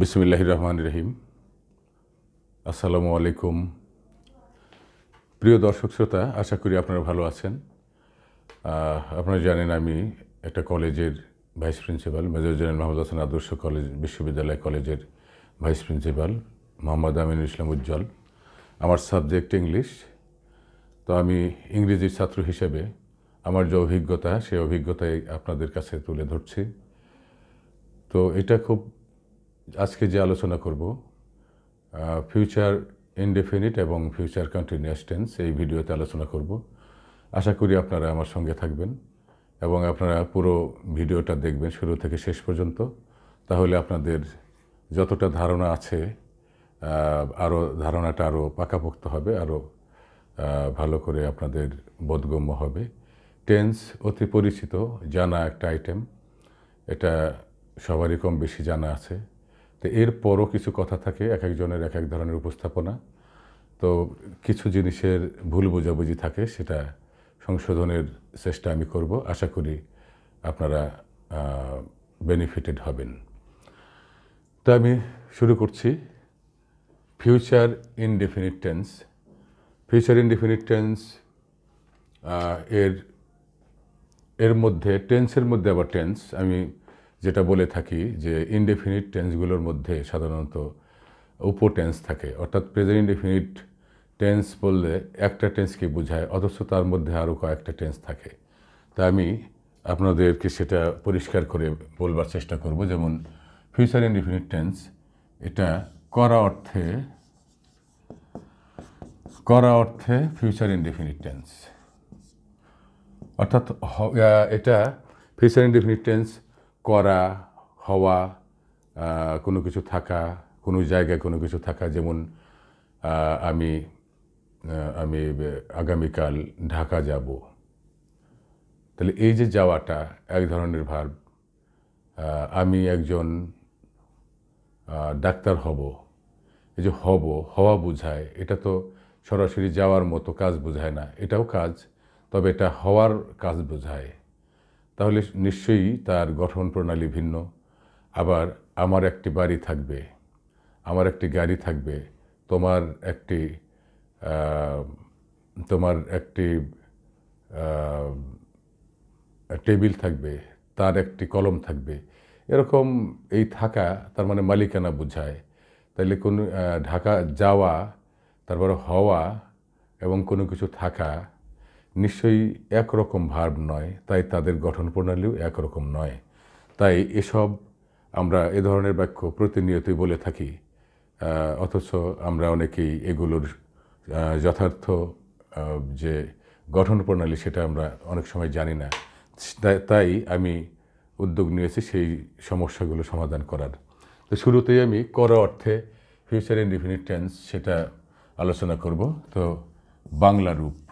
বিসমিল্লাহ রহমান রহিম আসসালামু আলাইকুম প্রিয় দর্শক শ্রোতা, আশা করি আপনারা ভালো আছেন। আপনারা জানেন আমি একটা কলেজের vice principal, major general Mohammad Hasan Adarsha college, বিশ্ববিদ্যালয় কলেজের ভাইস প্রিন্সিপাল, মোহাম্মদ আমিনুল ইসলাম উজ্জ্বল। আমার সাবজেক্ট ইংলিশ। তো আমি ইংরেজির ছাত্র হিসেবে আমার যে অভিজ্ঞতা সেই অভিজ্ঞতাই আপনাদের কাছে তুলে ধরছি। তো এটা খুব আজকে যে আলোচনা করব ফিউচার ইনডেফিনিট এবং ফিউচার কন্টিনিউয়াস টেন্স এই ভিডিওতে আলোচনা করব। আশা করি আপনারা আমার সঙ্গে থাকবেন এবং আপনারা পুরো ভিডিওটা দেখবেন শুরু থেকে শেষ পর্যন্ত। তাহলে আপনাদের যতটা ধারণা আছে আরও ধারণাটা আরও পাকাপোক্ত হবে আরও ভালো করে আপনাদের বোধগম্য হবে। টেন্স অতি পরিচিত, জানা একটা আইটেম এটা সবারই কম বেশি জানা আছে। তো এরপরও কিছু কথা থাকে, এক একজনের এক এক ধরনের উপস্থাপনা। তো কিছু জিনিসের ভুল বোঝাবুঝি থাকে, সেটা সংশোধনের চেষ্টা আমি করব। আশা করি আপনারা বেনিফিটেড হবেন। তো আমি শুরু করছি। Future indefinite tense future indefinite tense এর এর মধ্যে টেন্সের মধ্যে আবার টেন্স আমি যেটা বলে থাকি যে ইনডেফিনিট টেন্সগুলোর মধ্যে সাধারণত উপো টেন্স থাকে। অর্থাৎ প্রেজেন্ট ইনডেফিনিট টেন্স বললে একটা টেন্সকে বোঝায়, অথচ তার মধ্যে আরও কয়েকটা টেন্স থাকে। তা আমি আপনাদেরকে সেটা পরিষ্কার করে বলবার চেষ্টা করব। যেমন ফিউচার ইনডেফিনিট টেন্স এটা করা অর্থে করা অর্থে ফিউচার ইনডেফিনিট টেন্স অর্থাৎ এটা ফিউচার ইনডেফিনিট টেন্স করা, হওয়া কোনো কিছু থাকা, কোনো জায়গায় কোনো কিছু থাকা, যেমন আমি আমি, আগামীকাল ঢাকা যাব। তাহলে এই যে যাওয়াটা এক ধরনের ভার্ব আমি একজন ডাক্তার হব। এই যে হব, হওয়া বোঝায়, এটা তো সরাসরি যাওয়ার মতো কাজ বোঝায় না, এটাও কাজ, তবে এটা হওয়ার কাজ বোঝায়। তাহলে নিশ্চয়ই তার গঠন প্রণালী ভিন্ন। আবার আমার একটি বাড়ি থাকবে, আমার একটি গাড়ি থাকবে, তোমার একটি তোমার একটি টেবিল থাকবে, তার একটি কলম থাকবে। এরকম এই থাকা তার মানে মালিকানা বোঝায়। তাইলে কোনো ঢাকা যাওয়া, তারপরে হওয়া এবং কোনো কিছু থাকা নিশ্চয়ই একরকম ভার্ব নয়, তাই তাদের গঠন প্রণালীও একরকম নয়। তাই এসব আমরা এ ধরনের বাক্য প্রতিনিয়তই বলে থাকি অথচ আমরা অনেকেই এগুলোর যথার্থ যে গঠন প্রণালী সেটা আমরা অনেক সময় জানি না। তাই- আমি উদ্যোগ নিয়েছি সেই সমস্যাগুলো সমাধান করার। তো শুরুতেই আমি কর অর্থে ফিউচার ইনডিফিনিট টেন্স সেটা আলোচনা করব। তো বাংলা রূপ।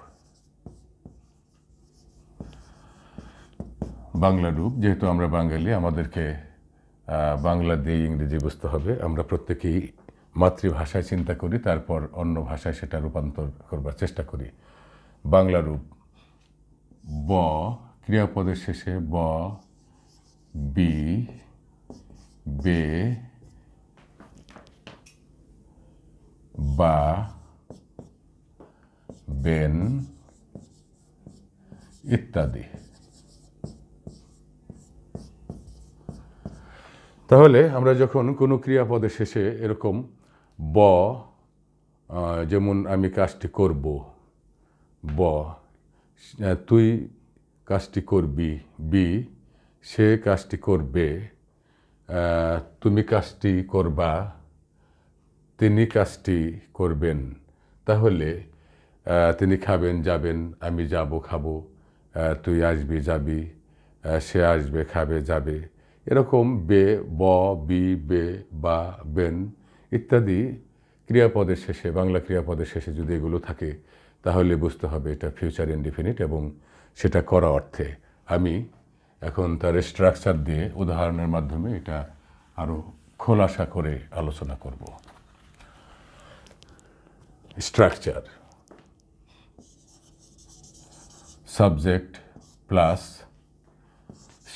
বাংলা রূপ যেহেতু আমরা বাঙালি, আমাদেরকে বাংলা দিয়ে ইংরেজি বুঝতে হবে। আমরা প্রত্যেকেই মাতৃভাষায় চিন্তা করি, তারপর অন্য ভাষায় সেটা রূপান্তর করবার চেষ্টা করি। বাংলা রূপ ব, ক্রিয়াপদের শেষে ব, বি, বে, বা, বেন, ইত্যাদি। তাহলে আমরা যখন কোনো ক্রিয়াপদের শেষে এরকম ব যেমন আমি কাজটি করব, ব তুই কাজটি করবি, বি, সে কাজটি করবে তুমি কাজটি করবা, তিনি কাজটি করবেন, তাহলে তিনি খাবেন, যাবেন, আমি যাব, খাব তুই আসবি, যাবি সে আসবে, খাবে, যাবে এরকম বে, ব, বি, বে, বা, বেন ইত্যাদি ক্রিয়াপদের শেষে, বাংলা ক্রিয়াপদের শেষে যদি এগুলো থাকে, তাহলে বুঝতে হবে এটা ফিউচার ইনডিফিনিট এবং সেটা করা অর্থে। আমি এখন তার স্ট্রাকচার দিয়ে উদাহরণের মাধ্যমে এটা আরও খোলাসা করে আলোচনা করব। Structure subject plus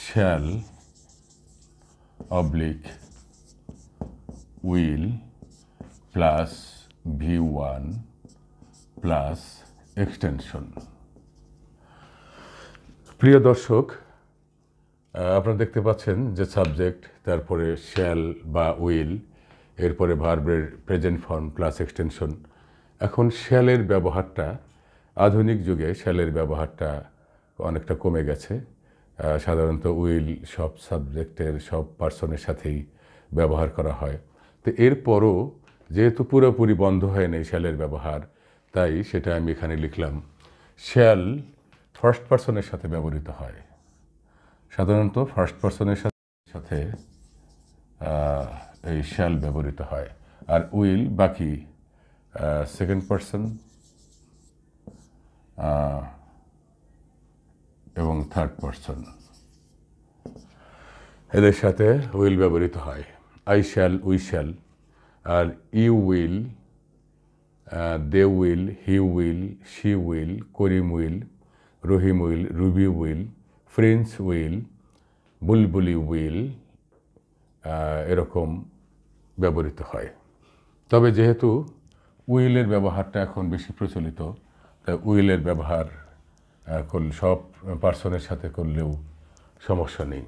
shall will plus V one plus extension প্রিয় দর্শক আপনারা দেখতে পাচ্ছেন যে সাবজেক্ট তারপরে শ্যাল বা উইল এরপরে ভার্বের প্রেজেন্ট ফর্ম প্লাস এক্সটেনশন এখন শ্যালের ব্যবহারটা, আধুনিক যুগে শ্যালের ব্যবহারটা অনেকটা কমে গেছে। সাধারণত উইল সব সাবজেক্টের সব পার্সনের সাথেই ব্যবহার করা হয়। তো এরপরও যেহেতু পুরোপুরি বন্ধ হয় নাই শ্যালের ব্যবহার, তাই সেটা আমি এখানে লিখলাম শ্যাল ফার্স্ট পার্সনের সাথে ব্যবহৃত হয়। সাধারণত ফার্স্ট পার্সনের সাথে সাথে এই শ্যাল ব্যবহৃত হয়। আর উইল বাকি সেকেন্ড পার্সন এবং থার্ড পার্সন এদের সাথে উইল ব্যবহৃত হয়। I shall we shall R you will they will he will she will Karim will Rahim will Ruby will friends will Bulbuli will এরকম ব্যবহৃত হয়। তবে যেহেতু উইলের ব্যবহারটা এখন বেশি প্রচলিত, তাই উইলের ব্যবহার এখন সব পার্সনের সাথে করলেও সমস্যা নেই।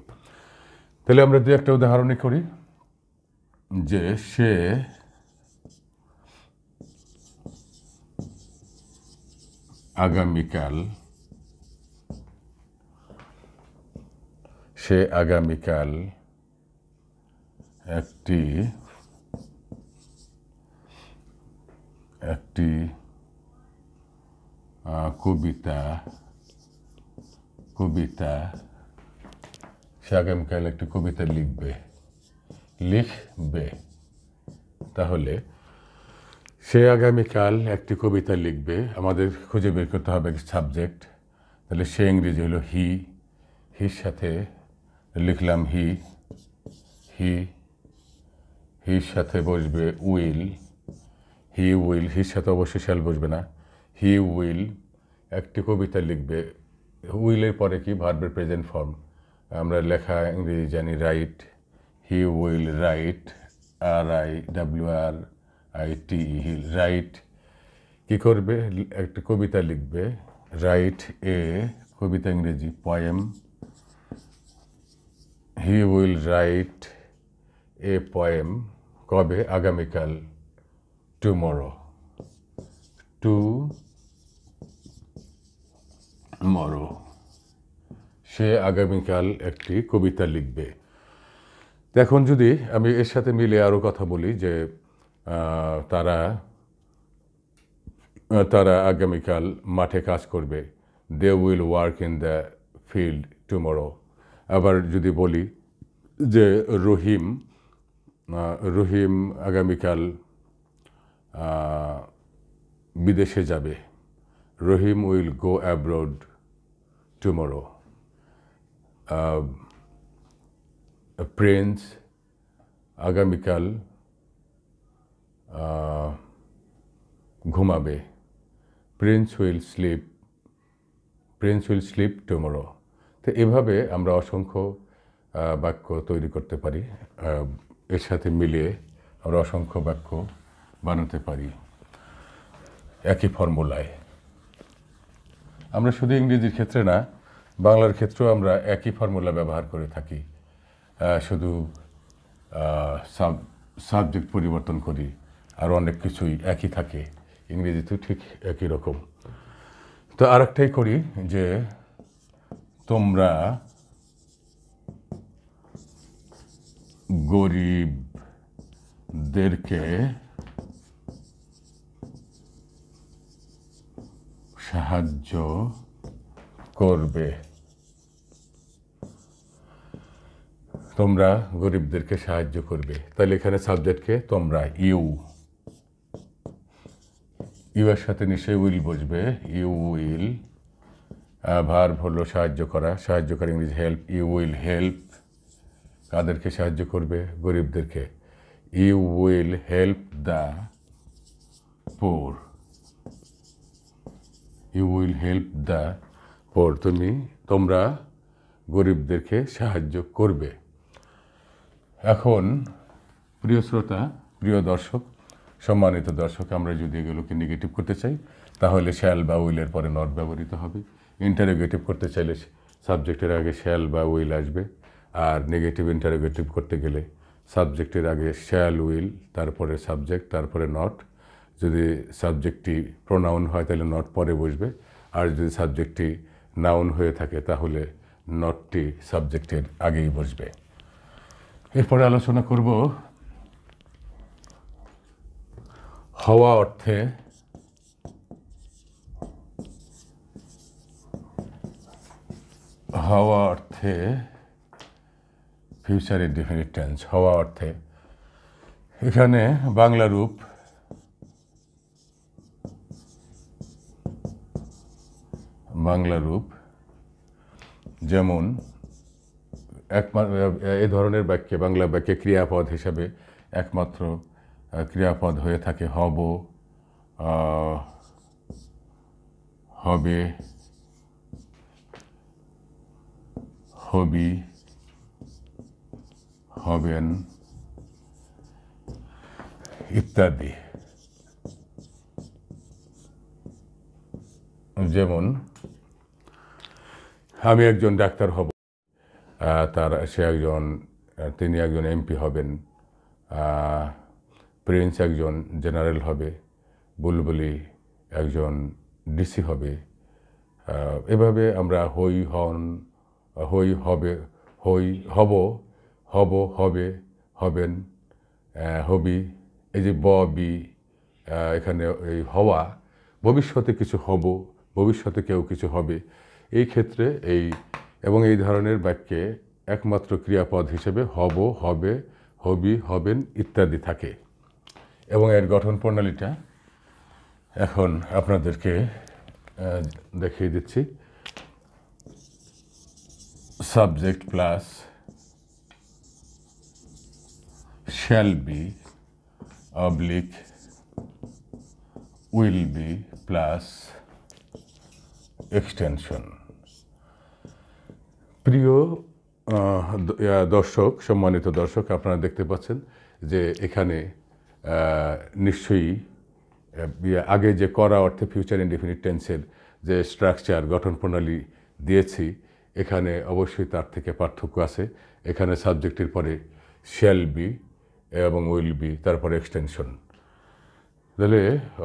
তাহলে আমরা দু একটা উদাহরণই করি, যে সে আগামীকাল সে আগামীকাল একটি একটি কবিতা কবিতা সে আগামীকাল একটি কবিতা লিখবে। লিখবে। তাহলে সে আগামীকাল একটি কবিতা লিখবে। আমাদের খুঁজে বের করতে হবে সাবজেক্ট। তাহলে সে ইংরেজি হলো হি। হির সাথে লিখলাম হি। হি। হির সাথে বসবে উইল। He will. হির সাথে অবশ্যই শ্যাল বসবে না। He will. একটি কবিতা লিখবে উইলের পরে কি ভার্বের প্রেজেন্ট ফর্ম? আমরা লেখা ইংরেজি জানি write. He will write, R I W R I T hill write. কি করবে? একটা কবিতা লিখবে। রাইট এ, কবিতা ইংরেজি, poem. He will write a poem. কবে? আগামীকাল। টুমরো। টু মরো। সে আগামীকাল একটি কবিতা লিখবে। এখন যদি আমি এর সাথে মিলে আরও কথা বলি যে তারা তারা আগামীকাল মাঠে কাজ করবে। They will work in the field tomorrow আবার যদি বলি যে, রহিম রহিম আগামীকাল বিদেশে যাবে। Rahim will go abroad tomorrow Prince আগামীকাল ঘুমাবে। Prince will sleep Prince will sleep tomorrow তো এভাবে আমরা অসংখ্য বাক্য তৈরি করতে পারি। এর সাথে মিলিয়ে আমরা অসংখ্য বাক্য বানাতে পারি। একই ফর্মুলায়। আমরা শুধু ইংরেজির ক্ষেত্রে না বাংলার ক্ষেত্রেও আমরা একই ফর্মুলা ব্যবহার করে থাকি। শুধু সাব, সাবজেক্ট পরিবর্তন করি, আর অনেক কিছুই একই থাকে। ইংরেজিতেও ঠিক একই রকম। তো আরেকটাই করি যে, তোমরা গরিবদেরকে সাহায্য করবে। তোমরা গরিবদেরকে সাহায্য করবে। তাহলে এখানে সাবজেক্টকে তোমরা ইউ ইউ এর সাথে নিশ্চয়ই উইল বসবে। ইউ উইল ভার্ব হলো সাহায্য করা। সাহায্য করা ইংরেজি হেল্প ইউ উইল হেল্প কাদেরকে সাহায্য করবে? গরিবদেরকে। You will help the poor you will help the poor তুমি, তোমরা গরিবদেরকে সাহায্য করবে। এখন প্রিয় শ্রোতা প্রিয় দর্শক সম্মানিত দর্শক আমরা যদি এগুলোকে নেগেটিভ করতে চাই তাহলে শ্যাল বা উইলের পরে নট ব্যবহৃত হবে। ইন্টারোগেটিভ করতে চাইলে সাবজেক্টের আগে শ্যাল বা উইল আসবে আর নেগেটিভ ইন্টারোগেটিভ করতে গেলে সাবজেক্টের আগে শ্যাল উইল তারপরে সাবজেক্ট তারপরে নট যদি সাবজেক্টটি প্রোনাউন হয় তাহলে নট পরে বসবে আর যদি সাবজেক্টটি নাউন হয়ে থাকে তাহলে নটটি সাবজেক্টের আগেই বসবে। এরপরে আলোচনা করব হওয়া অর্থে। হওয়া অর্থে ফিউচার ইনডিফিনিট টেন্স হওয়া অর্থে। এখানে বাংলা রূপ বাংলা রূপ যেমন একমাত্র এই ধরনের বাক্যে, বাংলা বাক্যে ক্রিয়াপদ হিসাবে একমাত্র ক্রিয়াপদ হয়ে থাকে হব হবে, হবি, হবেন ইত্যাদি। যেমন, আমি একজন ডাক্তার হব। তার সে একজন তিনি একজন এমপি হবেন প্রিন্স একজন জেনারেল হবে, বুলবুলি একজন ডিসি হবে এভাবে আমরা হই হন, হই হবে, হই হব হব, হবে, হবেন হবি, এই যে ব, বি এখানে এই হওয়া, ভবিষ্যতে কিছু হব, ভবিষ্যতে কেউ কিছু হবে, এই ক্ষেত্রে এই এবং এই ধরনের বাক্যে একমাত্র ক্রিয়াপদ হিসেবে হব, হবে, হবি, হবেন ইত্যাদি থাকে। এবং এর গঠন প্রণালীটা এখন আপনাদেরকে দেখিয়ে দিচ্ছি। Subject plus shall be oblique will be plus extension প্রিয় দর্শক, সম্মানিত দর্শক, আপনারা দেখতে পাচ্ছেন যে এখানে নিশ্চয়ই আগে যে করা অর্থে ফিউচার ইনডিফিনিট টেন্সের যে স্ট্রাকচার গঠন প্রণালী দিয়েছি, এখানে অবশ্যই তার থেকে পার্থক্য আছে। এখানে সাবজেক্টের পরে শ্যাল বি এবং উইল বি তারপরে এক্সটেনশন তাহলে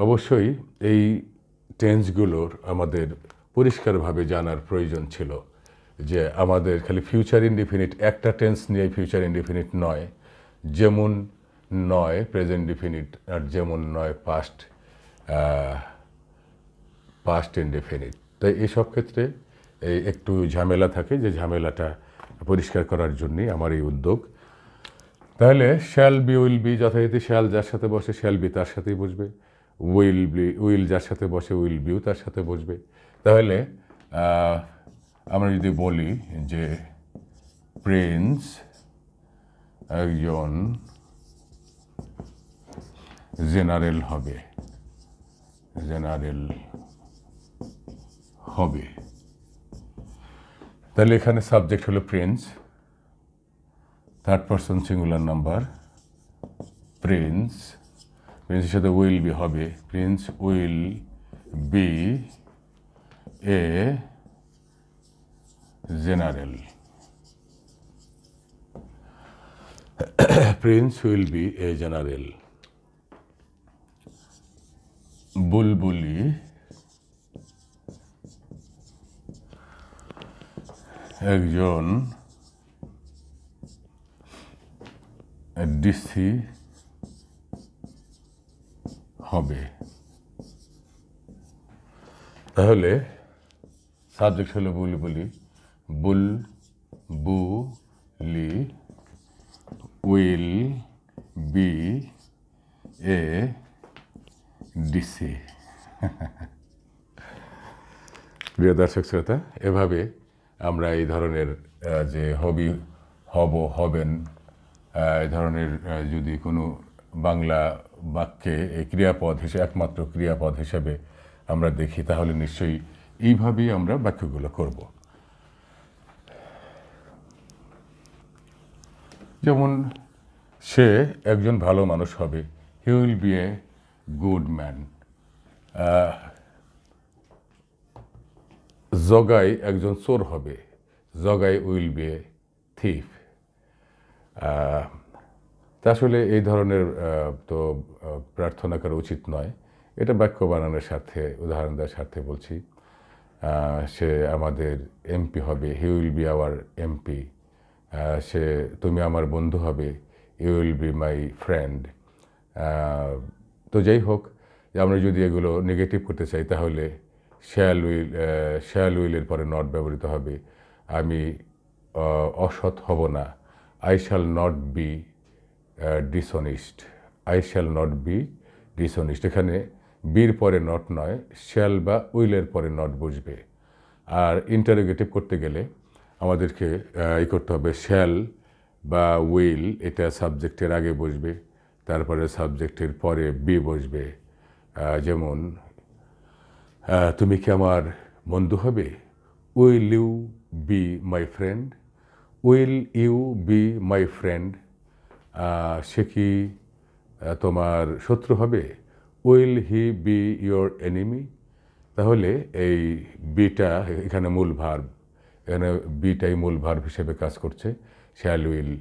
অবশ্যই এই টেন্সগুলোর আমাদের পরিষ্কারভাবে জানার প্রয়োজন ছিল। যে আমাদের খালি ফিউচার ইনডিফিনিট একটা টেন্স নিয়ে ফিউচার ইনডিফিনিট নয়, যেমন নয় প্রেজেন্ট ডিফিনিট আর যেমন নয় পাস্ট পাস্ট ইনডিফিনিট তাই এইসব ক্ষেত্রে এই একটু ঝামেলা থাকে যে ঝামেলাটা পরিষ্কার করার জন্যই আমার এই উদ্যোগ। তাহলে শ্যাল বি উইল বি যথারীতি শ্যাল যার সাথে বসে শ্যাল বি তার সাথেই বসবে। উইল বি উইল যার সাথে বসে উইল বিও তার সাথে বসবে। তাহলে আমরা যদি বলি যে প্রিন্স একজন জেনারেল হবে জেনারেল হবে। তাহলে এখানে সাবজেক্ট হলো Prince third person singular number Prince প্রিন্সের সাথে উইল বি হবে Prince will be a general Prince will be a general Bulbuli একজন ডিসি হবে তাহলে সাবজেক্ট হলো বুলবুলি বুল, বু, লি, উইল, বি, এ ডিসি প্রিয় দর্শক শ্রোতা, এভাবে আমরা এই ধরনের যে হবি হব, হবেন এই ধরনের যদি কোনো বাংলা বাক্যে এই ক্রিয়াপদ হিসেবে, একমাত্র ক্রিয়াপদ হিসেবে আমরা দেখি, তাহলে নিশ্চয়ই এইভাবেই আমরা বাক্যগুলো করব। যেমন সে একজন ভালো মানুষ হবে। He will be a good man Jagai একজন চোর হবে। Jagai will be a thief তা আসলে এই ধরনের তো প্রার্থনা করা উচিত নয়। এটা বাক্য বানানোর স্বার্থে উদাহরণ দেওয়ার স্বার্থে বলছি। সে আমাদের এমপি হবে। He will be our MP সে তুমি আমার বন্ধু হবে you will be my friend তো যাই হোক, আমরা যদি এগুলো নেগেটিভ করতে চাই, তাহলে শ্যাল উইল শ্যাল উইলের পরে নট ব্যবহৃত হবে। আমি অসৎ হব না। I shall not be dishonest I shall not be dishonest এখানে বির পরে নট নয় শ্যাল বা উইলের পরে নট বুঝবে। আর ইন্টারোগেটিভ করতে গেলে আমাদেরকে ই করতে হবে শ্যাল বা উইল এটা সাবজেক্টের আগে বসবে, তারপরে সাবজেক্টের পরে বি বসবে। যেমন তুমি কি আমার বন্ধু হবে? Will you be my friend will you be my friend সে কি তোমার শত্রু হবে? Will he be your enemy তাহলে এই বিটা এখানে মূল ভার্ব এখানে বিটাই মূল ভার্ব হিসেবে কাজ করছে শ্যাল উইল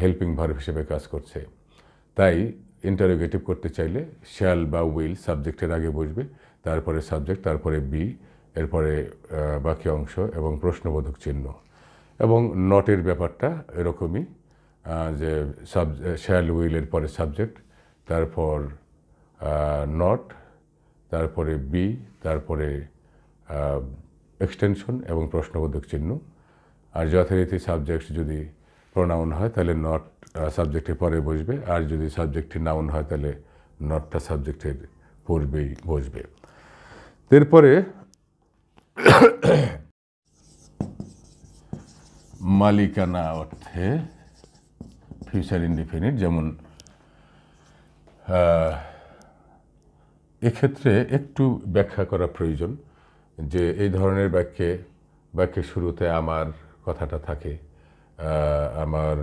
হেল্পিং ভার্ব হিসেবে কাজ করছে। তাই ইন্টারোগেটিভ করতে চাইলে শ্যাল বা উইল সাবজেক্টের আগে বসবে, তারপরে সাবজেক্ট তারপরে বি এরপরে বাকি অংশ এবং প্রশ্নবোধক চিহ্ন। এবং নটের ব্যাপারটা এরকমই যে সাব শ্যাল উইলের পরে সাবজেক্ট তারপর নট তারপরে বি তারপরে এক্সটেনশন এবং প্রশ্নবোধক চিহ্ন। আর যথারীতি সাবজেক্ট যদি প্রোনাউন হয়, তাহলে নট সাবজেক্টের পরে বসবে। আর যদি সাবজেক্টটি নাউন হয়, তাহলে নটটা সাবজেক্টের পূর্বেই বসবে। এরপরে মালিকানা অর্থে ফিউচার ইনডিফিনিট যেমন এক্ষেত্রে একটু ব্যাখ্যা করা প্রয়োজন। যে এই ধরনের বাক্যে বাক্যের শুরুতে আমার কথাটা থাকে আমার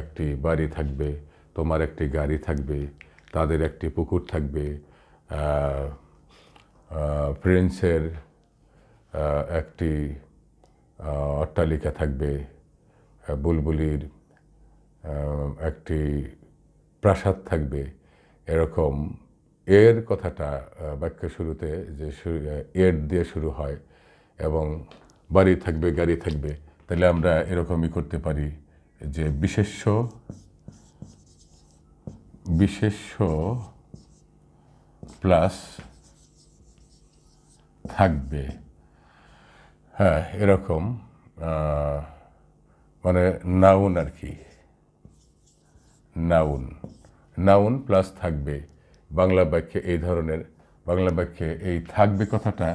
একটি বাড়ি থাকবে, তোমার একটি গাড়ি থাকবে, তাদের একটি পুকুর থাকবে প্রিন্সের একটি অট্টালিকা থাকবে বুলবুলির একটি প্রাসাদ থাকবে, এরকম এর কথাটা বাক্য শুরুতে যে এর দিয়ে শুরু হয় এবং বাড়ি থাকবে, গাড়ি থাকবে, তাহলে আমরা এরকমই করতে পারি যে বিশেষ্য বিশেষ্য প্লাস থাকবে। হ্যাঁ এরকম মানে নাউন আর কি, নাউন নাউন প্লাস থাকবে। বাংলা বাক্যে এই ধরনের, বাংলা বাক্যে এই থাকবে কথাটা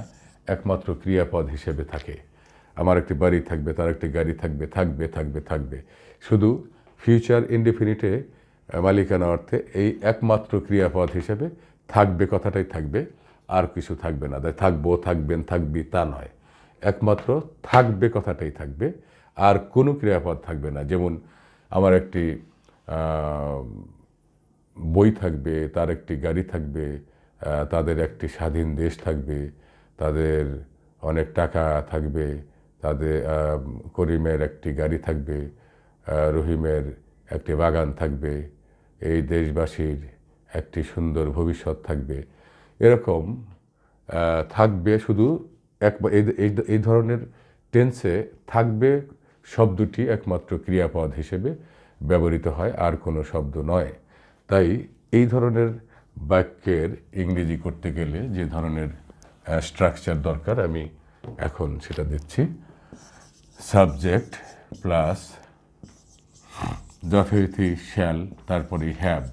একমাত্র ক্রিয়াপদ হিসেবে থাকে। আমার একটি বাড়ি থাকবে, তার একটি গাড়ি থাকবে থাকবে থাকবে থাকবে। শুধু ফিউচার ইনডিফিনিটে মালিকানা অর্থে এই একমাত্র ক্রিয়াপদ হিসেবে থাকবে কথাটাই থাকবে, আর কিছু থাকবে না। তাই থাকব, থাকবেন, থাকবি, তা নয়। একমাত্র থাকবে কথাটাই থাকবে, আর কোনো ক্রিয়াপদ থাকবে না। যেমন আমার একটি বই থাকবে, তার একটি গাড়ি থাকবে তাদের একটি স্বাধীন দেশ থাকবে, তাদের অনেক টাকা থাকবে, তাদের করিমের একটি গাড়ি থাকবে রহিমের একটি বাগান থাকবে, এই দেশবাসীর একটি সুন্দর ভবিষ্যৎ থাকবে। এরকম থাকবে শুধু এক, এই- ধরনের টেন্সে থাকবে শব্দটি একমাত্র ক্রিয়াপদ হিসেবে ব্যবহৃত হয়, আর কোনো শব্দ নয়। তাই এই ধরনের বাক্যের ইংরেজি করতে গেলে যে ধরনের স্ট্রাকচার দরকার, আমি এখন সেটা দিচ্ছি। সাবজেক্ট প্লাস যথারীতি শ্যাল তারপরে হ্যাভ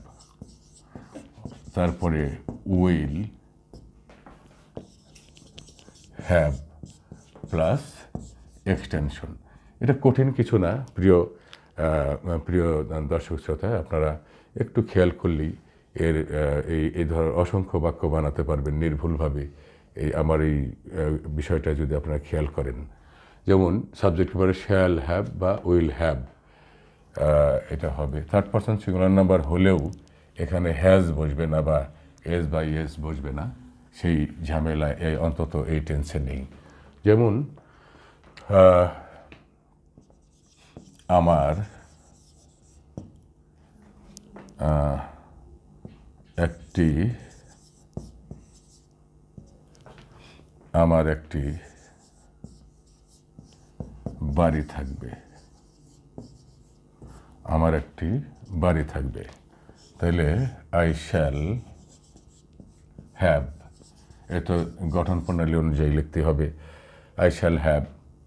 তারপরে উইল হ্যাভ প্লাস এক্সটেনশন এটা কঠিন কিছু না, প্রিয় প্রিয় দর্শক শ্রোতা, আপনারা একটু খেয়াল করলেই এর এই এই ধর অসংখ্য বাক্য বানাতে পারবেন নির্ভুলভাবে। এই আমার এই বিষয়টা যদি আপনারা খেয়াল করেন। যেমন সাবজেক্ট পরে শ্যাল হ্যাভ বা উইল হ্যাভ এটা হবে। থার্ড পার্সন সিঙ্গুলার নাম্বার হলেও এখানে হ্যাজ বসবে না বা এস বাই এস বসবে না। সেই ঝামেলা, এই অন্তত এই টেন্সে নেই। যেমন আমার একটি, আমার একটি বাড়ি থাকবে। আমার একটি বাড়ি থাকবে। তাহলে আই শ্যাল হ্যাভ এ তো গঠন প্রণালী অনুযায়ী লিখতে হবে। আই শ্যাল হ্যাভ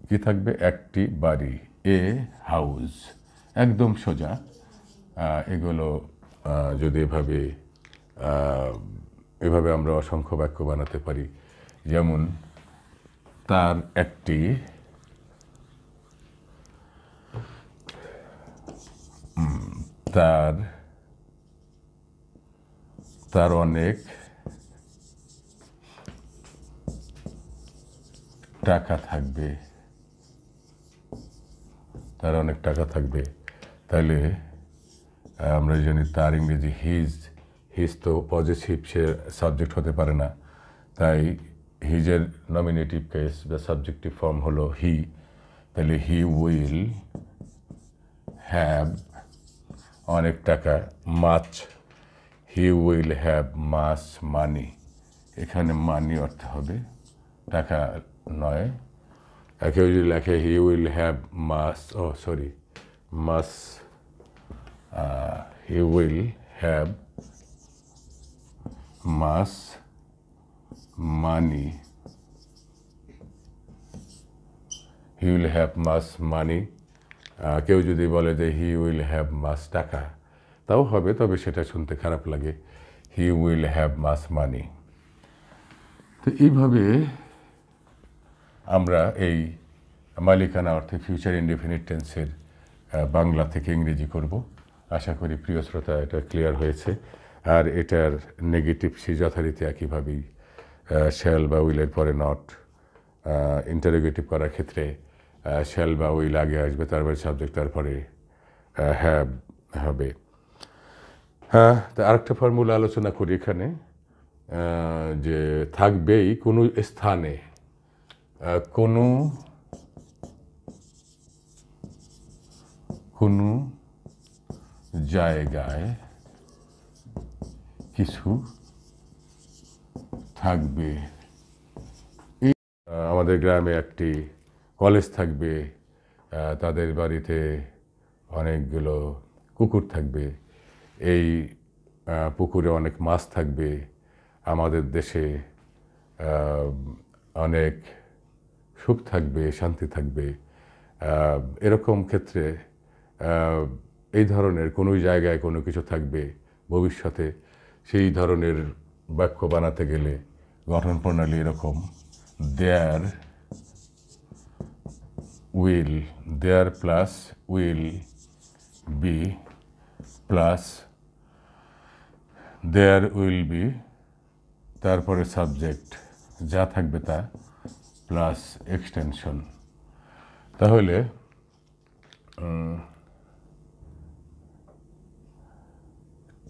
কি থাকবে? একটি বাড়ি এ হাউস একদম সোজা। এগুলো যদি এভাবে এভাবে আমরা অসংখ্য বাক্য বানাতে পারি। যেমন, তার একটি তার তার অনেক টাকা থাকবে। তার অনেক টাকা থাকবে। তাহলে আমরা জানি তার ইংরেজি হিজ হিজ তো পজিটিভ সে সাবজেক্ট হতে পারে না। তাই হিজের নমিনেটিভ কেস বা সাবজেক্টিভ ফর্ম হলো হি তাহলে হি উইল হ্যাভ অনেক টাকা মাছ হি উইল হ্যাভ মাস মানি এখানে মানি অর্থ হবে টাকা নয়। কেউ যদি লেখে he will have much oh sorry much he will have much money he will have much money কেউ যদি বলে যে হি উইল হ্যাভ মাস টাকা, তাও হবে, তবে সেটা শুনতে খারাপ লাগে। হি উইল হ্যাভ মাস মানি তো এইভাবে আমরা এই মালিকানা অর্থে ফিউচার ইনডিফিনিট টেন্সের বাংলা থেকে ইংরেজি করব। আশা করি প্রিয় শ্রোতা, এটা ক্লিয়ার হয়েছে। আর এটার নেগেটিভ সে যথারীতি একইভাবেই শ্যাল বা উইলের পরে নট ইন্টারোগেটিভ করার ক্ষেত্রে শ্যাল বা উইল আগে আসবে, তারপরে সাবজেক্ট তারপরে হ্যাভ হবে। হ্যাঁ তা আরেকটা ফর্মুলা আলোচনা করি এখানে যে থাকবেই কোনো স্থানে কোনো কোনো জায়গায় কিছু থাকবে। এই, আমাদের গ্রামে একটি কলেজ থাকবে তাদের বাড়িতে অনেকগুলো কুকুর থাকবে। এই পুকুরে অনেক মাছ থাকবে। আমাদের দেশে অনেক সুখ থাকবে শান্তি থাকবে। এরকম ক্ষেত্রে এই ধরনের কোনো জায়গায় কোনো কিছু থাকবে ভবিষ্যতে, সেই ধরনের বাক্য বানাতে গেলে গঠন প্রণালী এরকম, there will, there plus will be plus, there will be, তারপরে সাবজেক্ট, যা থাকবে তা প্লাস এক্সটেনশন। তাহলে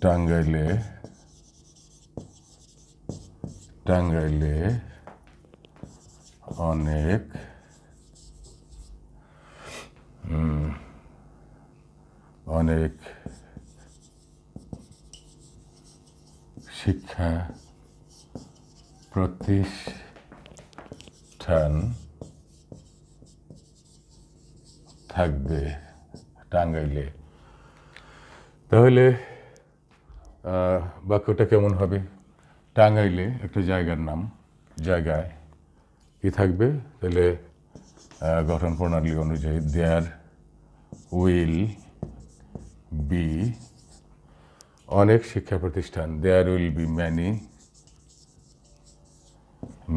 টাঙ্গাইলে টাঙ্গাইলে অনেক অনেক শিক্ষা প্রতিষ্ঠান থাকবে টাঙ্গাইলে তাহলে বাক্যটা কেমন হবে? টাঙ্গাইলে একটা জায়গার নাম জায়গায় কি থাকবে? তাহলে গঠন প্রণালী অনুযায়ী দেয়ার উইল বি অনেক শিক্ষা প্রতিষ্ঠান there will be many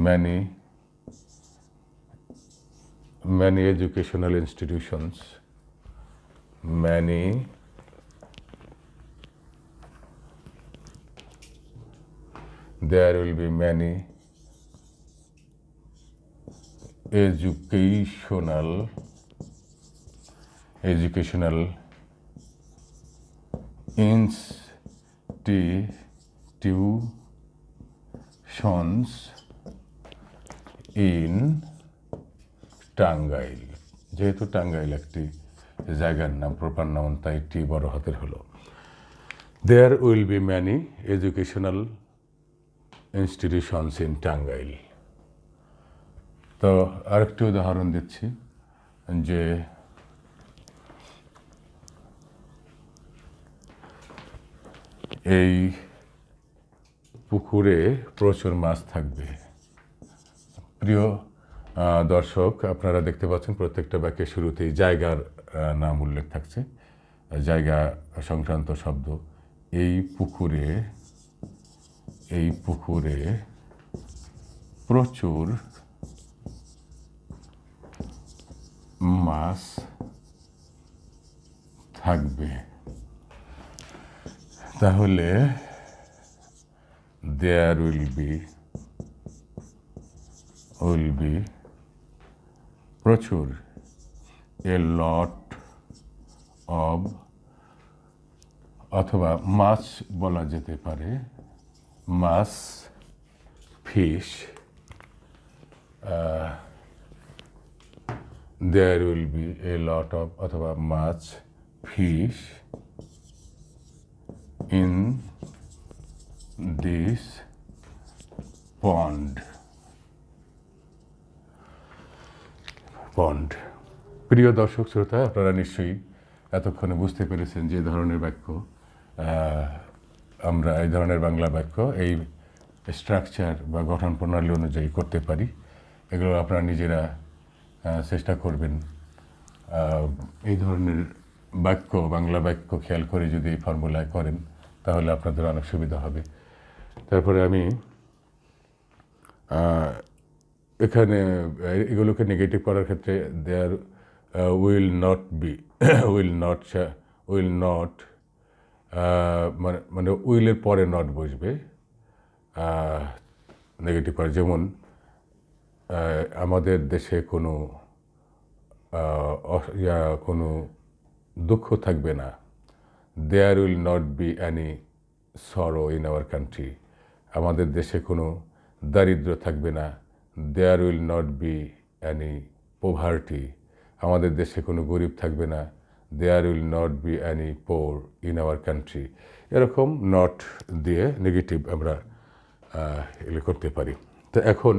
many many educational institutions, many there will be many educational educational institutions in Tangail যেহেতু টাঙ্গাইল একটি জায়গার নাম, প্রপার নাম তাই টি বড় হাতের হলো। There will be many educational institutions in Tangail তো আরেকটি উদাহরণ দিচ্ছি, যে এই পুকুরে প্রচুর মাছ থাকবে। প্রিয় দর্শক, আপনারা দেখতে পাচ্ছেন প্রত্যেকটা বাক্যের শুরুতেই জায়গার নাম উল্লেখ থাকছে। জায়গা সংক্রান্ত শব্দ। এই পুকুরে এই পুকুরে প্রচুর মাছ থাকবে। তাহলে there will be will be প্রচুর এ লট অব অথবা মাছ বলা যেতে পারে মাছ, fish there will be a lot of অথবা মাছ, fish in this pond pond প্রিয় দর্শক, শ্রোতা, আপনারা নিশ্চয়ই এতক্ষণে বুঝতে পেরেছেন যে ধরনের বাক্য আমরা এই ধরনের বাংলা বাক্য, এই স্ট্রাকচার বা গঠন প্রণালী অনুযায়ী করতে পারি। এগুলো আপনারা নিজেরা চেষ্টা করবেন। এই ধরনের বাক্য, বাংলা বাক্য খেয়াল করে যদি এই ফর্মুলায় করেন, তাহলে আপনাদের অনেক সুবিধা হবে। তারপরে আমি এখানে, এগুলোকে নেগেটিভ করার ক্ষেত্রে there will not be will not will not মানে মানে উইলের পরে নট বসবে। নেগেটিভ করা। যেমন আমাদের দেশে কোনো কোনো দুঃখ থাকবে না। There will not be any sorrow in our country আমাদের দেশে কোনো দারিদ্র থাকবে না। There will not be any poverty আমাদের দেশে কোনো গরিব থাকবে না। There will not be any poor in our country এরকম নট দিয়ে নেগেটিভ আমরা এগুলো করতে পারি। তো এখন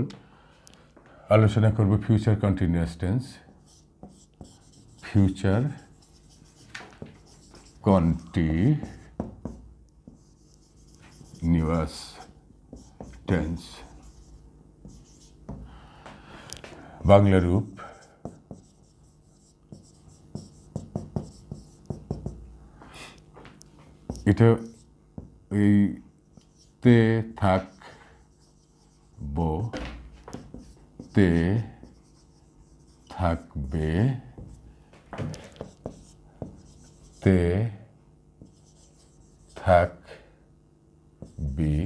আলোচনা করব future continuous tense future continuous tense Bangla রূপ এটা এই তে থাক বো তে থাকবে তে থাক বি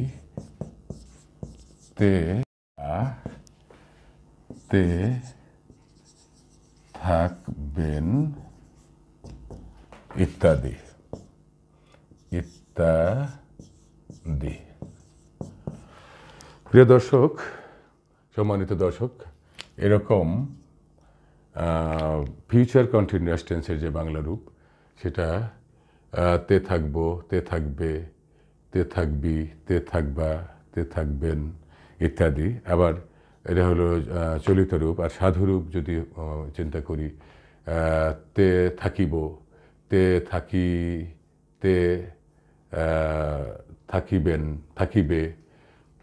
তে তে থাকবেন ইত্যাদি। ইত্যাদি। প্রিয় দর্শক, সম্মানিত দর্শক, এরকম ফিউচার কন্টিনিউয়াস টেন্সের যে বাংলা রূপ, সেটা তে থাকব, তে থাকবে, তে থাকবি, তে থাকবা, তে থাকবেন ইত্যাদি। আবার এটা হলো চলিত রূপ। আর সাধু রূপ যদি চিন্তা করি তে থাকিব, তে থাকি, তে থাকিবেন, থাকিবে,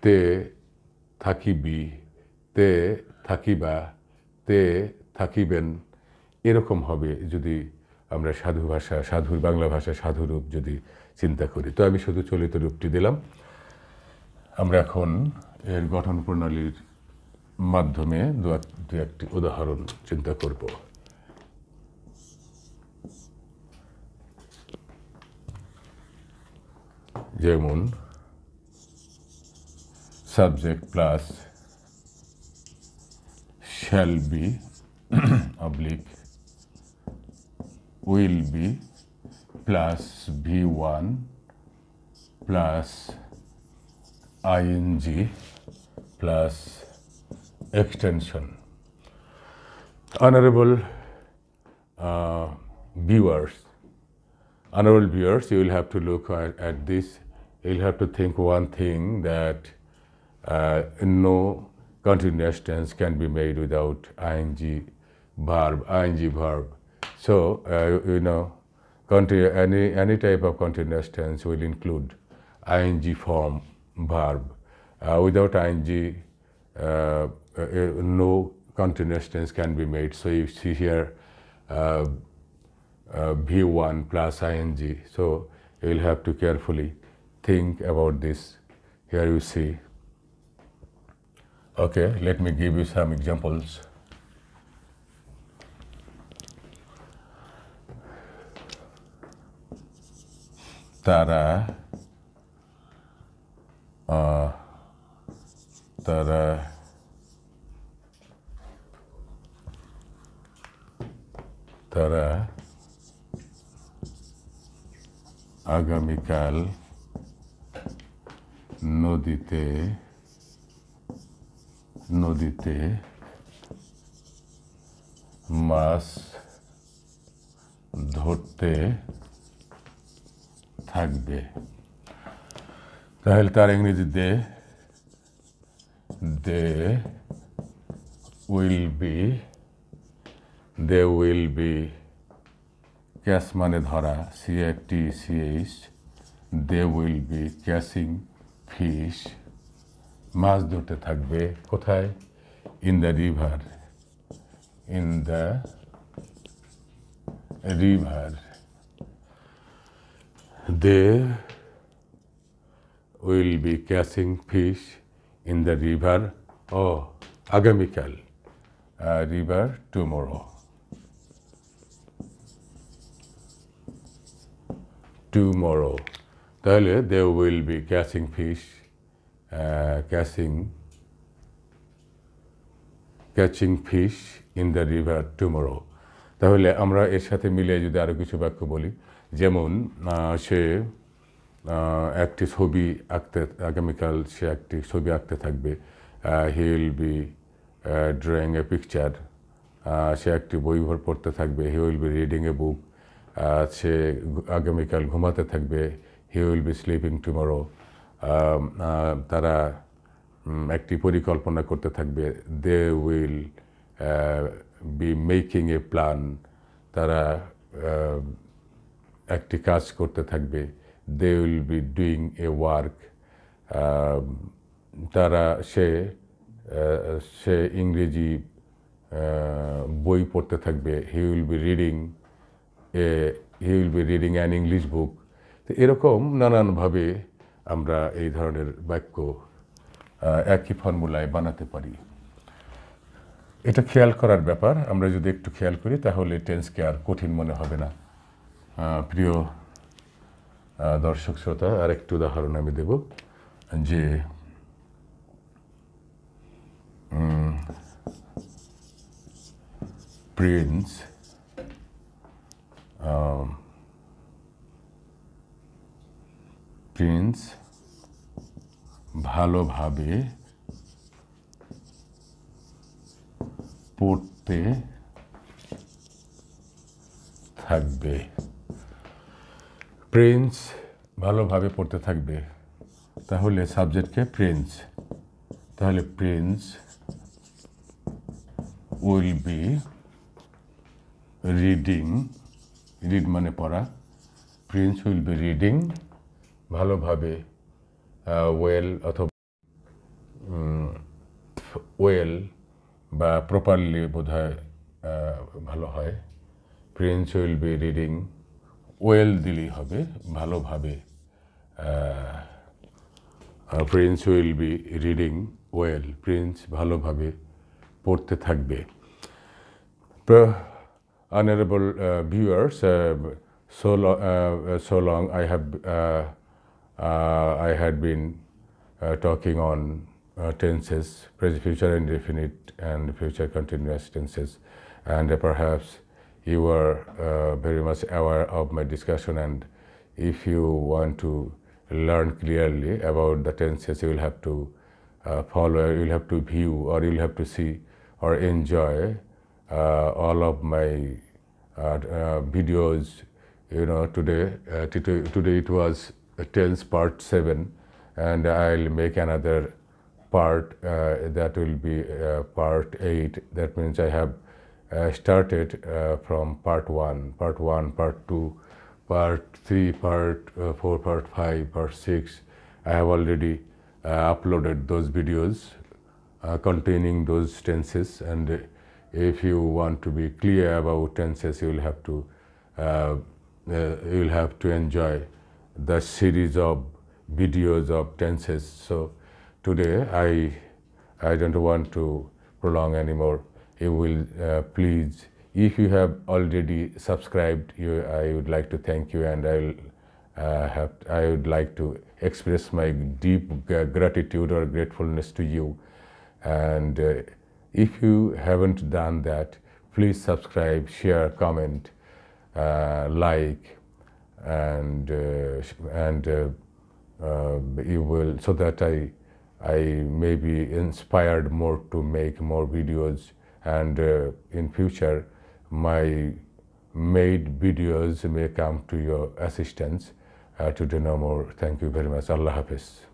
তে থাকিবি, তে থাকিবা, তে থাকিবেন। এরকম হবে যদি আমরা সাধু ভাষা, সাধুর বাংলা ভাষা সাধু রূপ যদি চিন্তা করি। তো আমি শুধু চলিত রূপটি দিলাম। আমরা এখন এর গঠন প্রণালীর মাধ্যমে দু এক- দু একটি উদাহরণ চিন্তা করব। যেমন subject plus shall be oblique will be plus v1 plus ing plus extension honorable uh, viewers honorable viewers you will have to look at, at this you'll have to think one thing that uh, no continuous tense can be made without ing verb, ing verb. So, uh, you know, any, any type of continuous tense will include ing form verb. Uh, without ing, uh, uh, no continuous tense can be made. So, you see here uh, uh, V1 plus ing. So, you will have to carefully think about this. Here you see. Okay, let me give you some examples. তারা আহ, তারা তারা আগামীকাল নদীতে নদীতে মাছ ধরতে থাকবে। তাহলে তার ইংরেজিতে they will be, they will be catch মানে ধরা C F T C H they will be catching fish, মাছ ধরতে থাকবে কোথায়? In the river in the river they will be catching fish in the river ও আগামীকাল river tomorrow tomorrow তাহলে they will be catching fish catching catching fish in the river tomorrow তাহলে আমরা এর সাথে মিলিয়ে যদি আরও কিছু বাক্য বলি, যেমন সে একটি ছবি আঁকতে, আগামীকাল সে একটি ছবি আঁকতে থাকবে he will be drawing a picture সে একটি বই পড়তে থাকবে he will be reading a book সে আগামীকাল ঘুমাতে থাকবে he will be sleeping tomorrow তারা একটি পরিকল্পনা করতে থাকবে। They will be making a plan তারা একটি কাজ করতে থাকবে। They will be doing a work তারা, সে সে ইংরেজি বই পড়তে থাকবে। He will be reading a he will be reading an English book তো এরকম নানানভাবে আমরা এই ধরনের বাক্য একই ফর্মুলায় বানাতে পারি। এটা খেয়াল করার ব্যাপার। আমরা যদি একটু খেয়াল করি, তাহলে টেন্সকে আর কঠিন মনে হবে না। প্রিয় দর্শক শ্রোতা আর একটু উদাহরণ আমি দেব, যে প্রিন্স প্রিন্স ভালোভাবে পড়তে থাকবে। প্রিন্স ভালোভাবে পড়তে থাকবে। তাহলে সাবজেক্টকে প্রিন্স তাহলে Prince will be reading read মানে পড়া। প্রিন্স উইল বি রিডিং ভালোভাবে ওয়েল অথবা ওয়েল বা প্রপারলি বোধ ভালো হয়। Prince will be reading well দিলেই হবে ভালোভাবে Prince will be reading well Prince ভালোভাবে পড়তে থাকবে। lo- uh, so long. I have uh, uh, I had been uh, talking on uh, tenses, present future indefinite and future continuous tenses, and uh, perhaps you were uh, very much aware of my discussion and if you want to learn clearly about the tenses, you will have to uh, follow, you will have to view or you will have to see or enjoy uh, all of my uh, uh, videos. You know, uh, today, today it was tense part 7 and I'll make another part uh, that will be uh, part 8 that means i have uh, started uh, from part 1 part 1 part 2 part 3 part uh, 4 part 5 part 6 i have already uh, uploaded those videos containing those tenses. And if you want to be clear about tenses you will have to you will have to enjoy the series of videos of tenses so today I, I don't want to prolong anymore. You will uh, please, if you have already subscribed, you, I would like to thank you and I will uh, have, I would like to express my deep gratitude or gratefulness to you. And uh, if you haven't done that, please subscribe, share, comment, uh, like, and uh, and uh, uh, you will so that I I may be inspired more to make more videos and uh, in future my made videos may come to your assistance uh, to do no more. Thank you very much. Allah Hafiz.